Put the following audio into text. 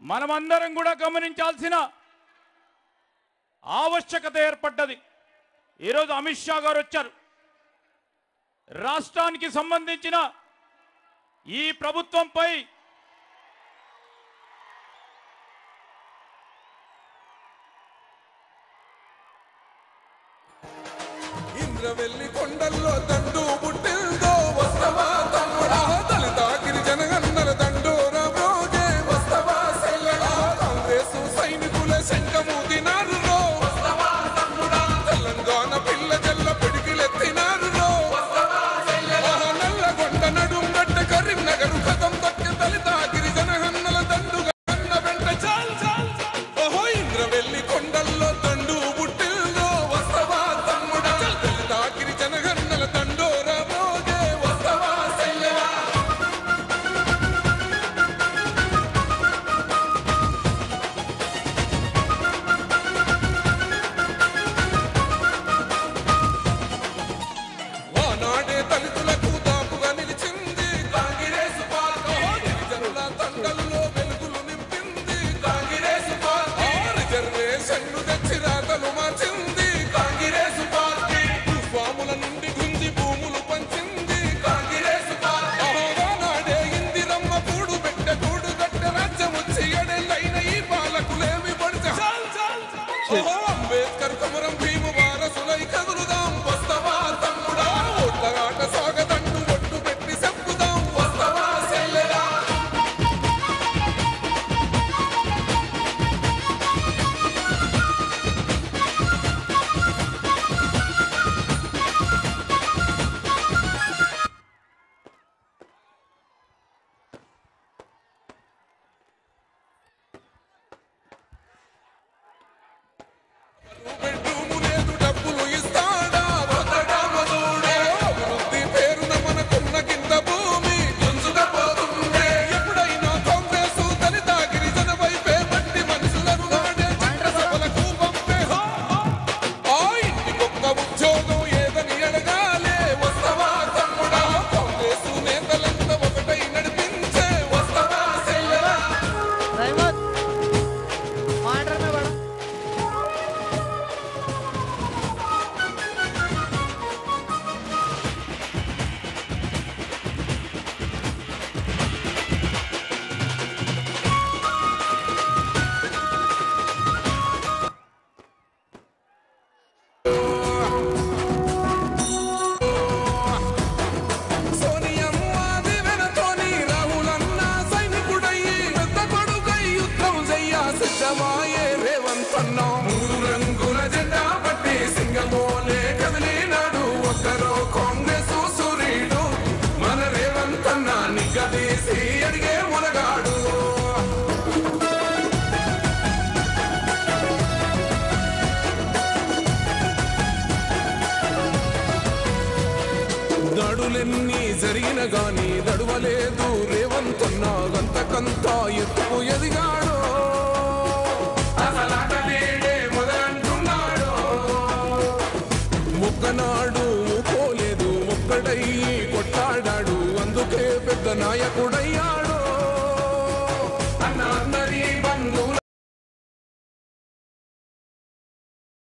మనమందరం కూడా గమనించాల్సిన ఆవశ్యకత ఏర్పడ్డది. ఈరోజు అమిత్ షా గారు వచ్చారు. రాష్ట్రానికి సంబంధించిన ఈ ప్రభుత్వంపై ఇంద్రవెల్లి కొండల్లో దండు పుట్టిందో వస్తమా? చెట్లు తెచ్చి రాతలు మార్చింది. కాంగ్రెస్ పార్టీ స్వాముల నుండి గుంజి భూములు పంచింది. కాంగ్రెస్ పార్టీ నాడే ఇందిరమ్మ కూడు పెట్ట కూడు కట్ట రాజ్యం వచ్చి ఎడెళ్ళైన ఈ పాలకులేమి పడితే పనులన్నీ జరిగిన గాని దడవలేదు రేవంతున్నా అంతకంతా ఎత్తుకు ఎదిగాడు ముక్కనాడు పోలేదు ముక్కడయ్యి కొట్టాడాడు అందుకే పెద్ద నాయకుడయ్యా.